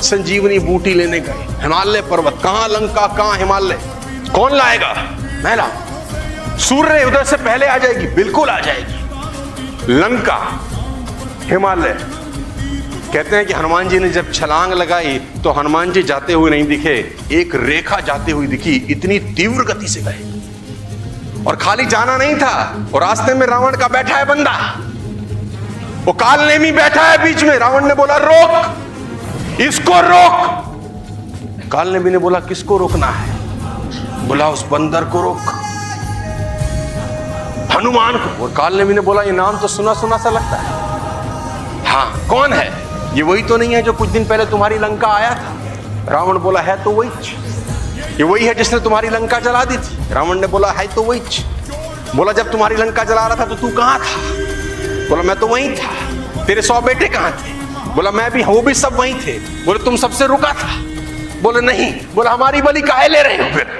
संजीवनी बूटी लेने गए। हिमालय पर्वत, कहाँ लंका, कहाँ हिमालय? कौन लाएगा? मैं सूर्य उधर से पहले आ जाएगी, बिल्कुल आ जाएगी। लंका, हिमालय। कहते हैं कि हनुमान जी ने जब छलांग लगाई तो हनुमान जी जाते हुए नहीं दिखे। एक रेखा जाती हुई दिखी, इतनी तीव्र गति से गए। और खाली जाना नहीं था, और रास्ते में रावण का बैठा है बंदा। वो काल नेमी बैठा है बीच में। रावण ने बोला, रोक! इसको रोक। काल नेमी ने बोला, किसको रोकना है? बोला, उस बंदर को रोक। हनुमान को। और काल नेमी ने बोला, ये नाम तो सुना सुना सा लगता है। हाँ कौन है? ये वही तो नहीं है जो कुछ दिन पहले तुम्हारी लंका आया था। रावण बोला, है तो वही ये वही है जिसने तुम्हारी लंका जला दी थी। रावण ने बोला, है तो वही बोला, जब तुम्हारी लंका जला रहा था तो तू कहाँ था? बोला, मैं तो वहीं था। तेरे सौ बेटे कहाँ थे? बोला, मैं भी वो भी सब वहीं थे। बोले, तुम सबसे रुका था। बोले, नहीं। बोला, हमारी बलि काहे ले रहे हो फिर?